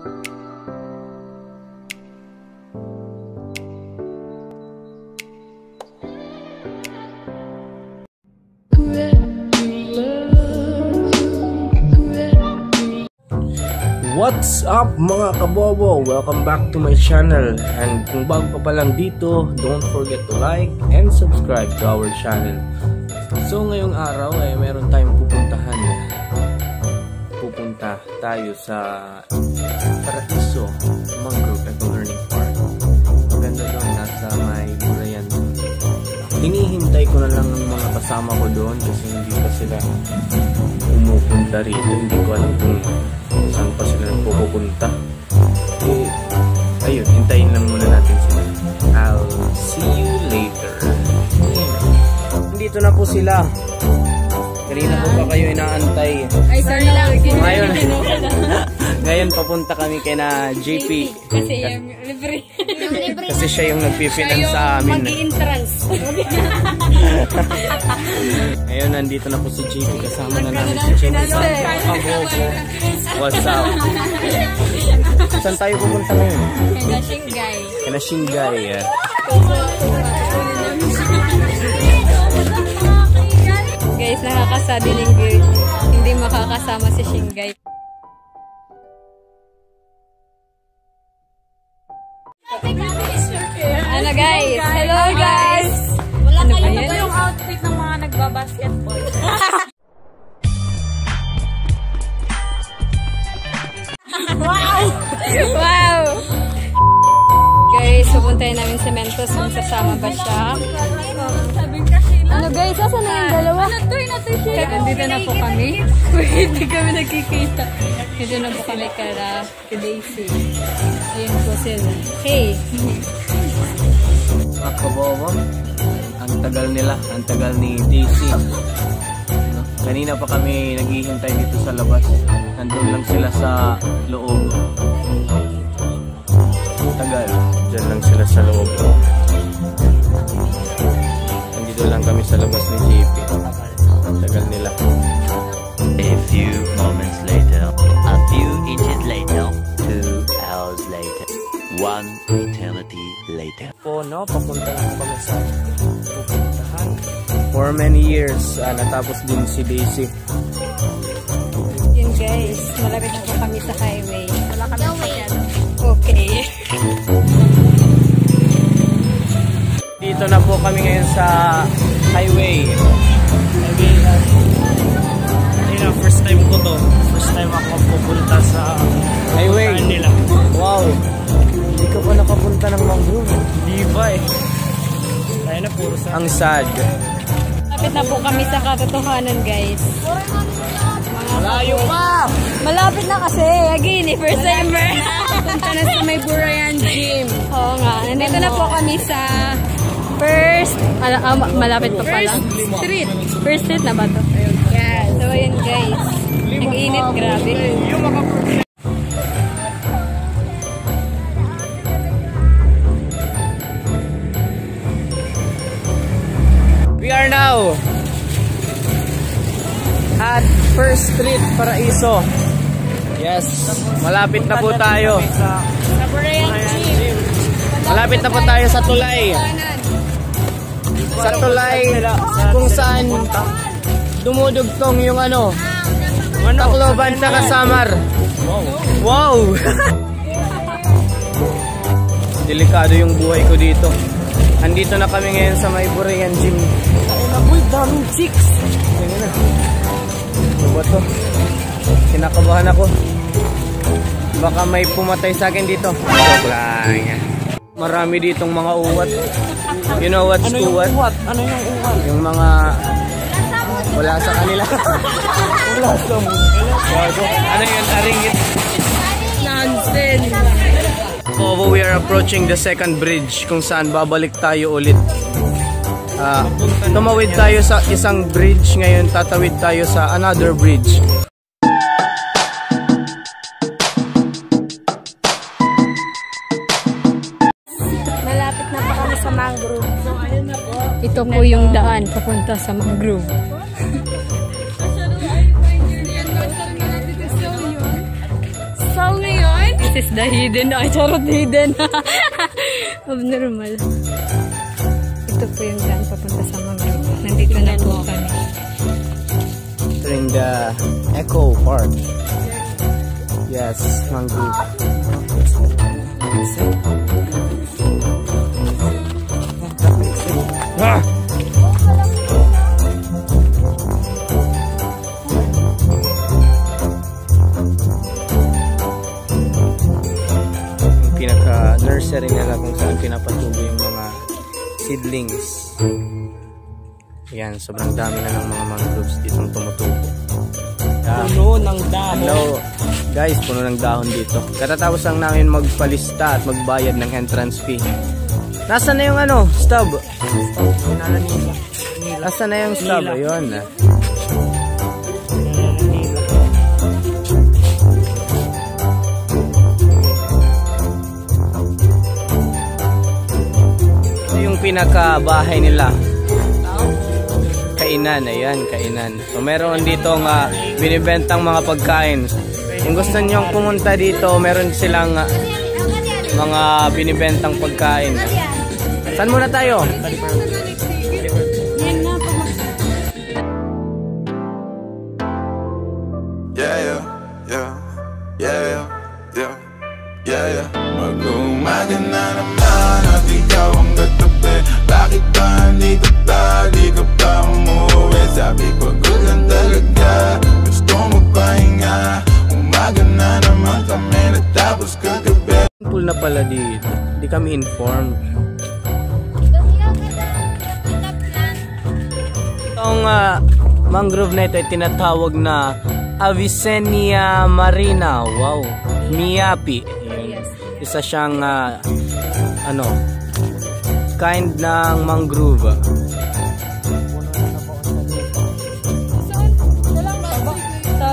What's up mga kabobo? Welcome back to my channel and kung bago pa pa lang dito, don't forget to like and subscribe to our channel. So ngayong araw ay eh, meron tayong pupuntahan. Pupunta tayo sa Paraiso Mangrove Eco Learning Park. Maganda doon, nasa may Burayan. Hinihintay ko na lang ng mga kasama ko doon kasi hindi pa sila pumupunta rito. Hindi ko alam kung saan pa sila pupunta. Eh, ayun, hintayin lang muna natin sila. I'll see you later. Dito na po sila. Kanina po ba kayo inaantay? Ay, sorry lang. Ngayon, ngayon papunta kami kay na JP. Kasi yung libre. Kasi siya yung nagpifinance sa amin. Mag-entrance. Ngayon, nandito na po si JP. Kasama na namin si JP. What's up? Saan tayo pupunta ngayon? Kaya Shinggay. Kaya na Shinggay. ah. Guys, nakakasadi linggo. Hindi makakasama si Shinggay. Ano guys? Hello guys! Wala Ano kayo ba yung outfit ng mga nagbabasketball? Wow! Guys, pupuntahin namin si Mentos kung sasama ba siya. Sabing. Ano guys, asan na yung dalawa? Na to siya. Nandito na po kami. Hindi kami nakikita. Dito na po kami kara kay Daisy. Ayun po sila. Hey! Mga kabobo. Ang tagal nila. Ang tagal ni DC. Kanina pa kami naghihintay dito sa labas. Nandun lang sila sa loob. Tagal. Diyan lang sila sa loob. Lang kami sa labas ni JP. Tagal nila. A few moments later, a few inches later, two hours later, one eternity later. po, no? Papunta na po kami sa pupuntahan. For many years, ah, natapos din si Daisy. Yun guys, malapit na po kami sa highway. Wala kami sa Okay. Dito na po kami ngayon sa highway. Ayun na, first time ko to. First time ako pupunta sa highway. nila. Wow. Hindi ka pa nakapunta ng mangrove. Hindi pa eh. Tayo na puro sa... Ang sad. Malapit na po kami sa katotohanan guys. Malayo pa! Malapit na kasi. Again, eh, first timer. Punta na sa may Burayan Gym. Oo nga. Nandito na po kami sa first, ala, ah, ma- malapit pa pala. Street. First street na ba to? Yeah. So, ayun guys. Nag-init, grabe. We are now at First Street, Paraiso. Yes, malapit na po tayo. Malapit na po tayo sa tulay. Sa tulay kung saan dumudugtong yung ano, Tacloban sa Kasamar. Wow! Delikado yung buhay ko dito. Andito na kami ngayon sa may Burayan Gym. Ayun na boy, daming chicks. Ayun na. Ano ba to? Kinakabahan ako. Baka may pumatay sa akin dito. Joke lang. Marami ditong mga uwat. You know what's uwat? uwat? Ano yung uwat? Yung mga wala sa kanila. wala sa Gago. Ano yun? Aringit. Nonsense. Povo, we are approaching the second bridge kung saan babalik tayo ulit. Ah, tumawid tayo sa isang bridge ngayon, tatawid tayo sa another bridge. Ito po yung daan papunta sa mangrove. So ngayon, This is the hidden. Ay, charot hidden. Abnormal. Ito po yung daan papunta sa mga Nandito na po kami. Entering the Echo Park. Yes, mangrove. Ah! Yung pinaka-nursery nila kung saan pinapatubo yung mga seedlings. Yan, sobrang dami na ng mga mangroves ditong tumutubo. Puno ng dahon. Hello, guys, puno ng dahon dito. Katatapos lang namin magpalista at magbayad ng entrance fee. Nasaan na yung ano, stub? Nasaan na yung stub? Ayun. Ito yung pinaka-bahay nila. Kainan, ayan, kainan. So meron dito nga binibentang mga pagkain. Kung gusto niyo pumunta dito, meron silang ah, mga binibentang pagkain. Saan muna tayo? Yeah, yeah, yeah, yeah, yeah, yeah, yeah. Mag-umaga na naman at ikaw ang katabi Bakit ba ka pa, di ka pa umuwi Sabi pagod lang talaga, gusto mo pahinga Umaga na naman kami natapos kagabi Pool na pala dito. Di kami informed. Itong ah, mangrove na ito ay tinatawag na Avicennia marina. Wow. Miyapi. Isa siyang ah, ano kind ng mangrove.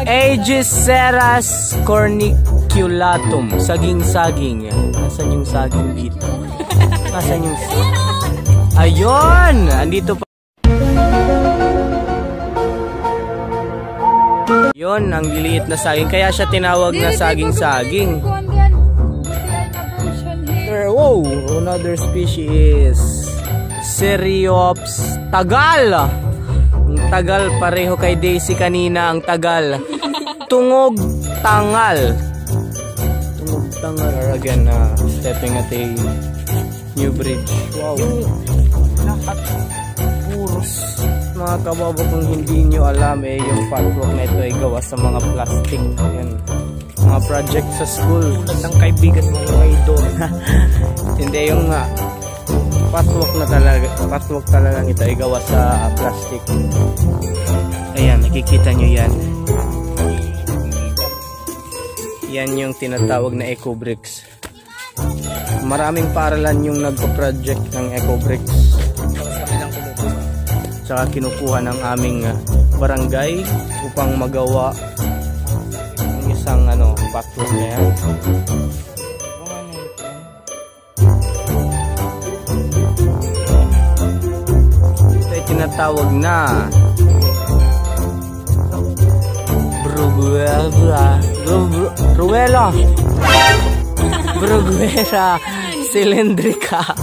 Aegiceras corniculatum. Saging-saging. Nasaan yung saging dito? Nasaan yung... Ayun! Andito pa. Yun, ang liliit na saging. Kaya siya tinawag na saging-saging. There, whoa! Another species is Seriops tagal. Ang tagal pareho kay Daisy kanina ang tagal. Tungog tangal. Tungog tangal. Or again, uh, stepping at a new bridge. Wow. Lahat puros. Mga kababo kung hindi nyo alam eh, yung patwalk na ito ay gawa sa mga plastic. Yan. Mga project sa school. Tulad ng kaibigan mo may doon. Hindi yung nga patwalk na talaga, patwalk talaga ito ay gawa sa plastic. Ayan, nakikita nyo yan. Yan yung tinatawag na eco bricks. Maraming paaralan yung nagpo-project ng eco bricks. Tsaka kinukuha ng aming ah, barangay upang magawa ng isang ano, patwalk na yan. Ito ay tinatawag na Bruguera Bru- Bruguera Bruguera cylindrica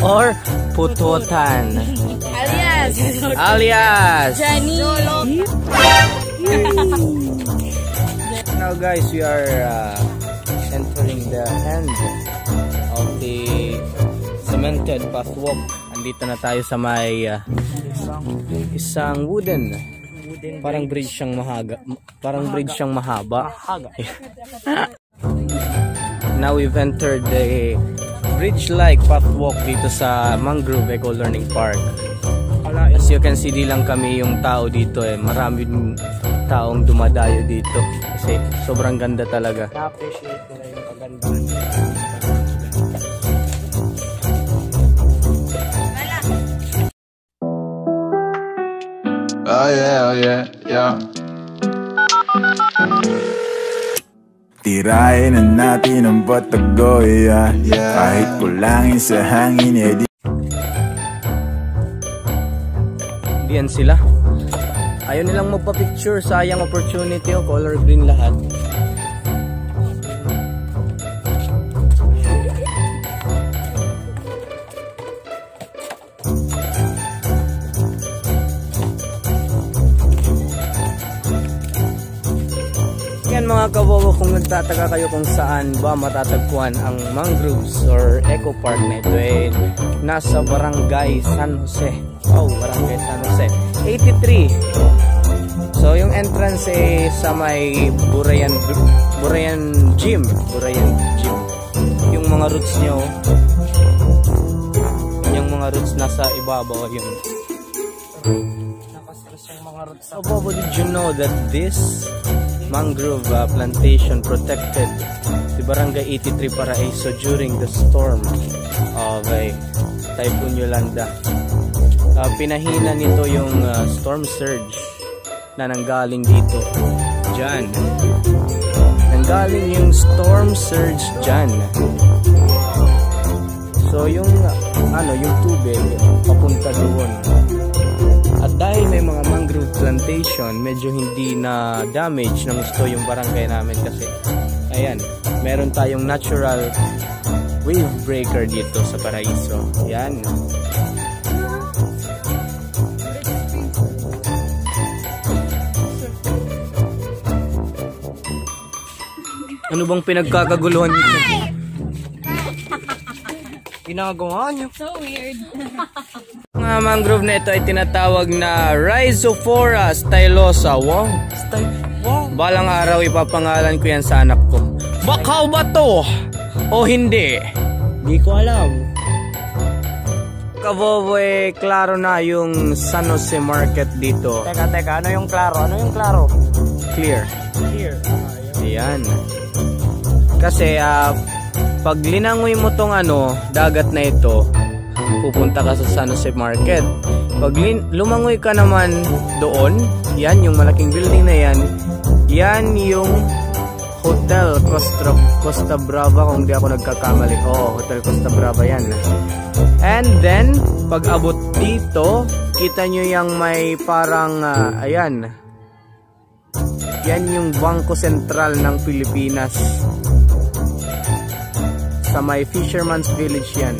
or putotan Alias! alias. Jenny! now guys we are uh, entering the end of the cemented pathwalk. Andito na tayo sa may uh, isang wooden parang bridge siyang mahaga parang bridge siyang mahaba. Now we've entered the bridge like pathwalk dito sa Mangrove Eco Learning Park as you can see di lang kami yung tao dito eh. Maraming taong dumadayo dito. Kasi sobrang ganda talaga. Na-appreciate nila yung kagandahan. Oh yeah, oh yeah, yeah. Tirahin na natin ang batago, yeah. Kahit kulangin sa hangin, eh Yan sila. Ayaw nilang magpa-picture. Sayang opportunity o color green lahat. Yan mga kabobo kung nagtataka kayo kung saan ba matatagpuan ang mangroves or eco park na ito eh, nasa barangay San Jose Oh, Barangay San Jose. 83. So, yung entrance eh sa may Burayan, Burayan Gym. Burayan Gym. Yung mga roots nyo, yung mga roots nasa ibabaw yung So, Bobo, did you know that this mangrove uh, plantation protected the Barangay 83 Paraiso during the storm of uh, Typhoon Yolanda? Uh, pinahina nito yung uh, storm surge na nanggaling dito. Diyan. Nanggaling yung storm surge dyan. So, yung ano, yung tubig papunta doon. At dahil may mga mangrove plantation, medyo hindi na damage ng gusto yung barangay namin kasi ayan, meron tayong natural wave breaker dito sa Paraiso. Yan. Ano bang pinagkakaguluhan nito? Ginagawa niyo. So weird. Mga mangrove na ito ay tinatawag na Rhizophora stylosa. Wow. Style. Wow. Balang araw ipapangalan ko yan sa anak ko. Bakaw ba to? O hindi? Di ko alam. Kabobo eh, klaro na yung San Jose Market dito. Teka, teka. Ano yung klaro? Ano yung klaro? Clear. Here. Ayan. Kasi ah, pag linangoy mo tong ano, dagat na ito, pupunta ka sa San Jose Market. Pag lumangoy ka naman doon, yan yung malaking building na yan, yan yung Hotel Costa, Costa Brava kung di ako nagkakamali. Oo, Hotel Costa Brava yan. And then, pag abot dito, kita nyo yung may parang, ah, ayan, yan yung Bangko Sentral ng Pilipinas. Sa may Fisherman's Village yan.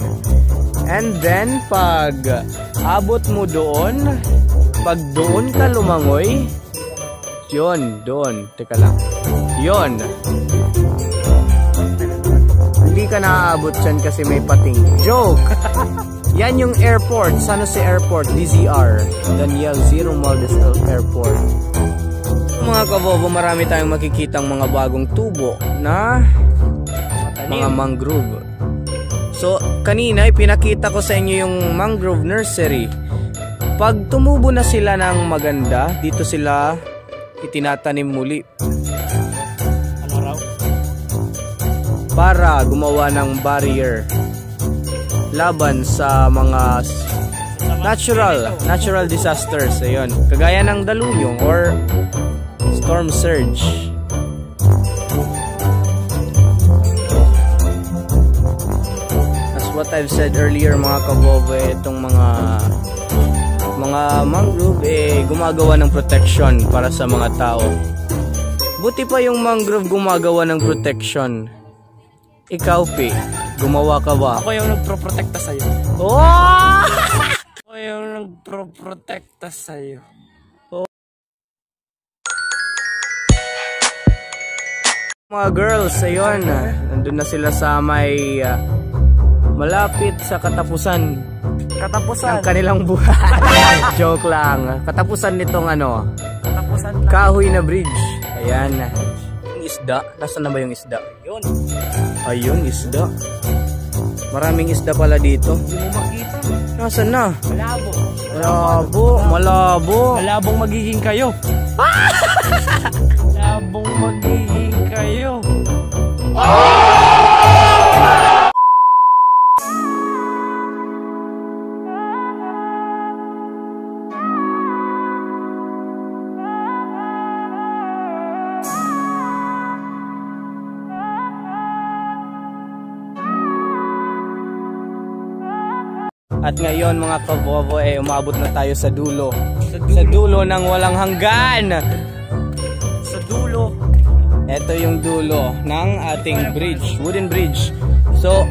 And then, pag abot mo doon, pag doon ka lumangoy, yun, doon. Teka lang. Yun. Hindi ka naaabot dyan kasi may pating. Joke! Yan yung airport, San Jose Airport, DZR. Daniel Zero Maldes Airport. Mga kabobo, marami tayong makikitang mga bagong tubo na mga mangrove. So, kanina ipinakita ko sa inyo yung mangrove nursery. Pag tumubo na sila ng maganda, dito sila itinatanim muli. Ano para gumawa ng barrier laban sa mga natural natural disasters. Ayun. Kagaya ng daluyong or storm surge what I've said earlier mga kabobo eh, itong mga mga mangrove eh gumagawa ng protection para sa mga tao buti pa yung mangrove gumagawa ng protection ikaw, Pi, gumawa ka ba? Ako yung nagpro-protekta sa'yo. Oh! Ako yung nagpro-protekta sa'yo. Mga girls, ayun, nandun na sila sa may ah, malapit sa katapusan ng Katapusan. kanilang buhay. Joke lang. Katapusan nitong ano, Katapusan lang. kahoy na bridge. Ayan. Yung isda. Nasaan na ba yung isda? Yun. Ayun, isda. Maraming isda pala dito. Hindi mo makita. Nasaan na? Malabo. Malabo, malabo. Malabong magiging kayo. Malabong magiging kayo. At ngayon mga kabobo eh umabot na tayo sa dulo. Sa dulo, ng walang hanggan. Sa dulo. Ito yung dulo ng ating bridge, wooden bridge. So,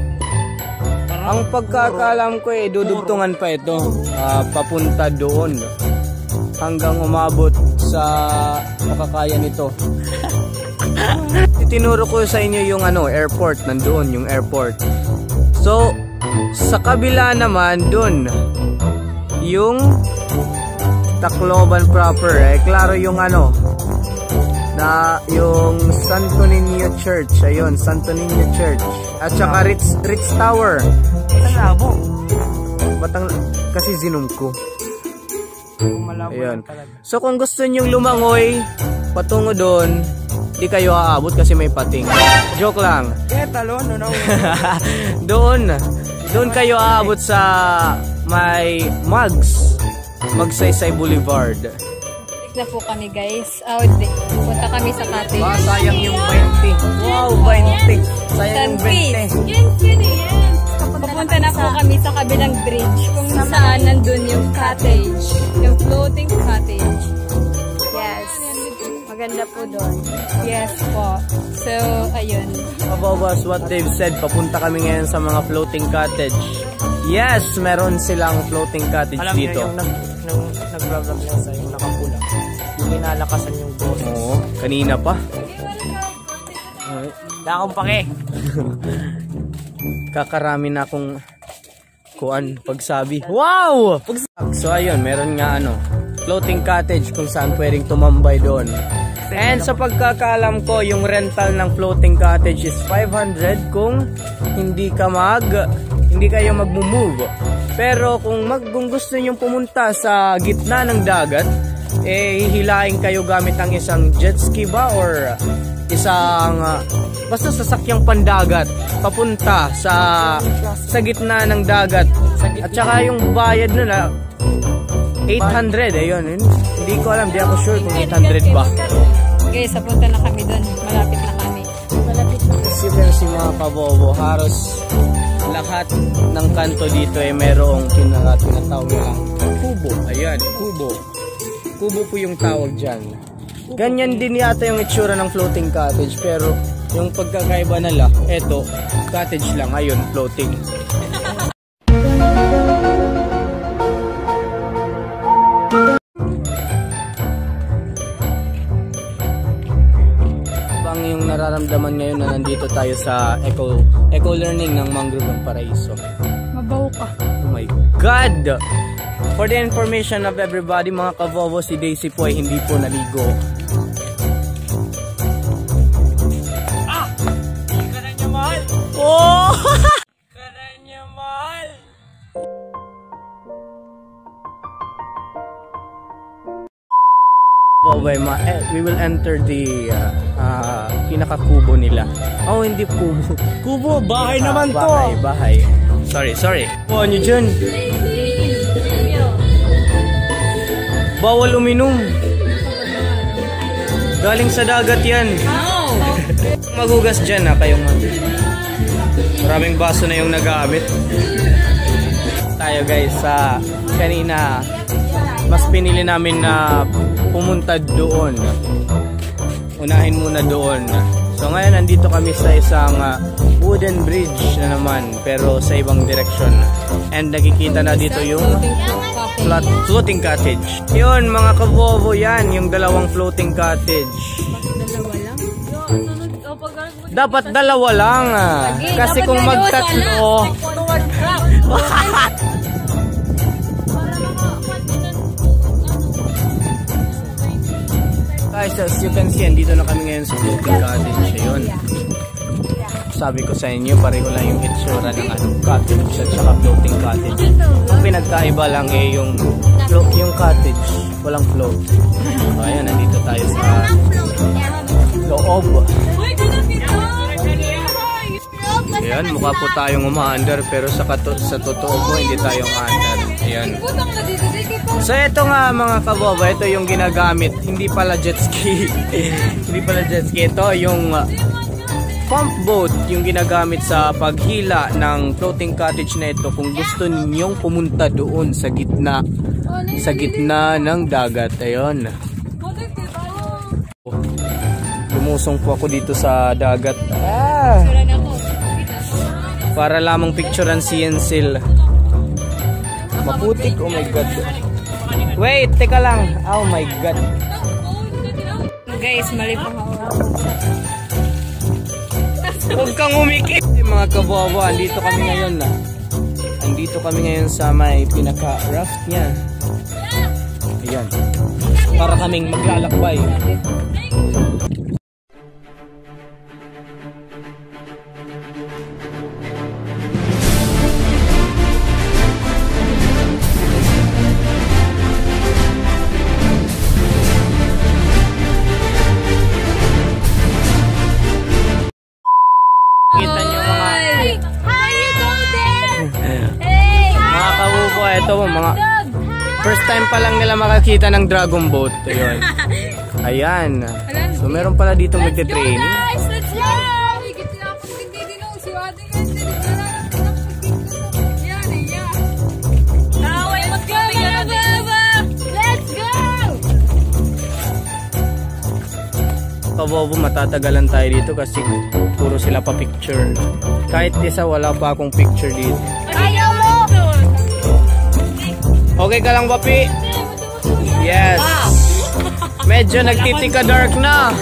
ang pagkakalam ko eh dudugtungan pa ito ah, papunta doon hanggang umabot sa makakaya nito. Itinuro ko sa inyo yung ano, airport, nandoon yung airport. So, sa kabila naman dun, yung Tacloban proper, eh, klaro yung ano, na yung Santo Niño Church, ayun, Santo Niño Church. At saka Ritz, Ritz Tower. Malabo. Batang, kasi zinum ko. Ayun. So kung gusto nyong lumangoy, patungo doon, di kayo aabot kasi may pating. Joke lang. Kaya talon, no, no. doon, doon kayo aabot sa may Mugs, Magsaysay Boulevard. na po kami guys. Oh, di. Punta kami sa cottage. Ah, sayang yung 20. Wow, 20. Sayang yung 20. Yan, yun eh, yan. Pupunta na po kami sa kabilang bridge kung saan nandun yung cottage. Yung floating cottage. Maganda po doon. Yes po. So, ayun. Above us what they've said, papunta kami ngayon sa mga floating cottage. Yes, meron silang floating cottage Alam niyo dito. yung nag, nag, nag-vlog lang sa yung nakapula. Yung inalakasan yung boses. Oo, kanina pa. Wala akong pake. Kakarami na akong kuan pagsabi. Wow! Pagsabi. So ayun, meron nga ano, floating cottage kung saan pwedeng tumambay doon. And sa pagkakalam ko, yung rental ng floating cottage is 500 kung hindi ka mag hindi kayo magmo-move. Pero kung mag kung gusto niyo pumunta sa gitna ng dagat, eh hihilain kayo gamit ang isang jet ski ba or isang ah, basta sasakyang pandagat papunta sa sa gitna ng dagat. At saka yung bayad nila 800 eh yun. Hindi ko alam, di ako sure kung 800 ba. Guys, papunta na kami doon. Malapit na kami. Malapit na. As you can see mga kabobo, halos lahat ng kanto dito ay merong pinaka tinatawag nilang kubo. Ayan, kubo. Kubo po yung tawag dyan. Ganyan din yata yung itsura ng floating cottage pero yung pagkakaiba nila, eto, cottage lang, ayun, floating. Ngayon na nandito tayo sa eco eco learning ng Mangrove ng Paraiso. Mabaw ka. Oh my God! For the information of everybody, mga kavovo, si Daisy po ay hindi po naligo. Karan niya mahal. Oh! Karan niya mahal. Bobay, ma eh, we will enter the uh, uh, pinaka-kubo nila. Oh, hindi kubo. Kubo, bahay Ah, naman to. Bahay, bahay. Sorry, sorry. Po, nyo dyan. Bawal uminom. Galing sa dagat yan. Magugas dyan ha, kayong mag... Maraming baso na yung nagamit. Tayo guys, sa kanina, mas pinili namin na pumunta doon. Unahin muna doon. So ngayon nandito kami sa isang ah, wooden bridge na naman pero sa ibang direction. And nakikita na dito yung flat, floating cottage. Yun mga kabobo yan, yung dalawang floating cottage. Dapat dalawa lang. ah. Kasi kung magtatlo, Guys, as you can see, andito na kami ngayon sa floating cottage. Ayun. Sabi ko sa inyo, pareho lang yung itsura ng ano, cottage at saka floating cottage. Ang pinagkaiba lang eh yung, yung cottage, walang float. So, ayan, nandito tayo sa loob. Ayan, mukha po tayong umaandar pero sa, sa totoo po hindi tayo umaandar. Ayan. So ito nga mga kaboba, ito yung ginagamit. Hindi pala jet ski. hindi pala jet ski. Ito yung uh, pump boat yung ginagamit sa paghila ng floating cottage na ito kung gusto ninyong pumunta doon sa gitna sa gitna ng dagat. Ayun. Lumusong po ako dito sa dagat. Ah! Para lamang picturean si Yensil. Maputik, oh my god. Wait, teka lang. Oh my god. Guys, mali ako. Huwag kang umikip. Mga kabobo, andito kami ngayon na. Andito kami ngayon sa may pinaka-raft niya. Ayan. Para kaming maglalakbay. Makakita ng Dragon Boat. Ayun. Ayan. So meron pala dito magte-training. Guys, let's go! Baba! Let's go! Kabobo, matatagalan tayo dito kasi puro sila pa picture. Kahit isa, wala pa akong picture dito. Ayaw mo! Okay ka lang, Papi? Yes. Medyo nagtitika dark na.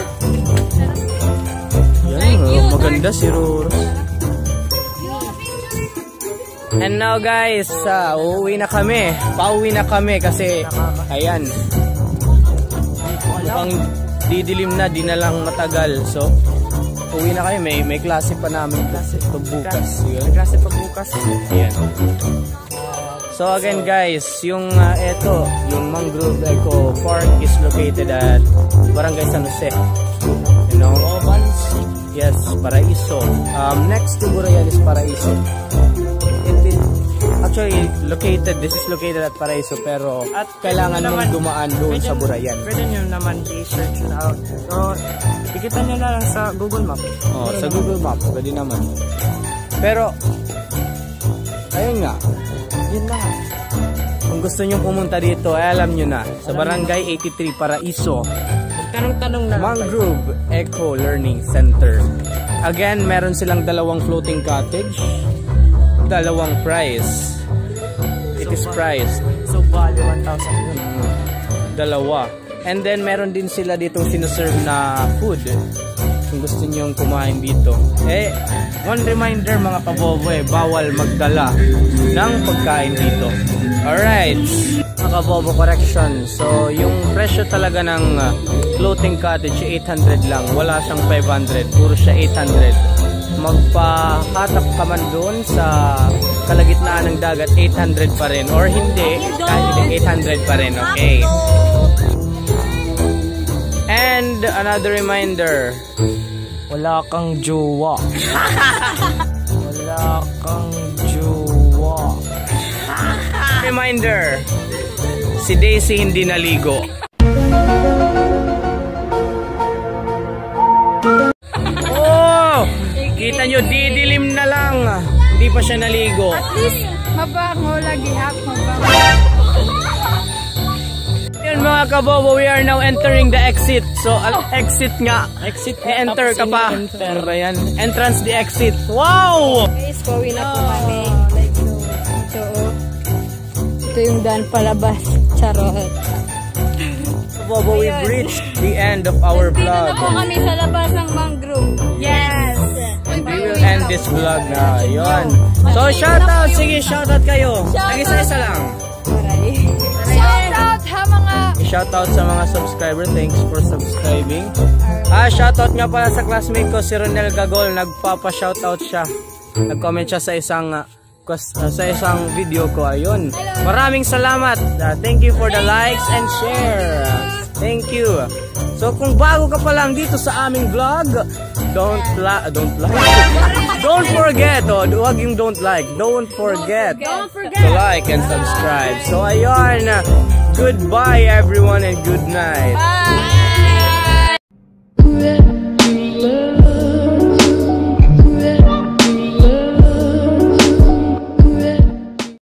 Yan, oh, maganda si Rose. And now guys, uh, uuwi na kami. Pauwi na kami kasi, ayan. Mukhang didilim na, di na lang matagal. So, uwi na kayo. May, may klase pa namin klase pagbukas. Klase pagbukas. Ayan. So again guys, yung uh, eto, yung Mangrove Eco Park is located at Barangay San Jose. You know? Yes, Paraiso. Um, next to Burayan is Paraiso. It is actually located, this is located at Paraiso pero at kailangan mong dumaan doon sa Burayan. Pwede nyo naman i-search out. So, ikita nyo na lang sa Google Map. Oh, sa Google Maps, pwede naman. Pero, ayun nga, yun na. Kung gusto nyo pumunta dito, ay alam nyo na, sa Barangay 83 Paraiso, Tanong-tanong na lang. Mangrove Eco Learning Center. Again, meron silang dalawang floating cottage, dalawang price. It is priced. So, bali 1,000 yun. Dalawa. And then, meron din sila ditong sinaserve na food. Kung gusto nyong kumain dito. Eh, one reminder mga kabobo eh, bawal magdala ng pagkain dito. Alright. Mga kabobo correction. So, yung presyo talaga ng uh, floating cottage, 800 lang. Wala siyang 500. Puro siya 800. Magpahatak ka man doon sa kalagitnaan ng dagat, 800 pa rin. Or hindi, kahit hindi, 800 pa rin. Okay. And another reminder, Wala kang jowa. Wala kang jowa. reminder, si Daisy hindi naligo. Oh! Kita nyo, didilim na lang. Hindi pa siya naligo. At least, mabango lagi hap, mabango. Mga kabobo, we are now entering the exit. So, exit nga. Exit E-enter ka pa. Enter. Ano ba yan? Entrance the exit. Wow! Guys, pauwi na po kami. So, ito yung daan palabas. Charot. Kabobo, we've reached the end of our Dito vlog. na po kami sa labas ng mangrove. Yes! We will end this vlog na. Yun. So, shoutout. Sige, shoutout kayo. Nag-isa-isa lang. Out ha mga Shoutout sa mga subscriber. Thanks for subscribing. Ah, shoutout nga pala sa classmate ko, si Ronel Gagol. Nagpapa-shoutout siya. Nag-comment siya sa isang ah, sa isang video ko. Ayun. Maraming salamat. Ah, thank you for the likes and share. Thank you. So kung bago ka pa lang dito sa aming vlog, don't la don't like. don't forget, oh, wag yung don't like. Don't forget. Don't forget. to like and subscribe. So ayun, goodbye everyone and good night. Bye!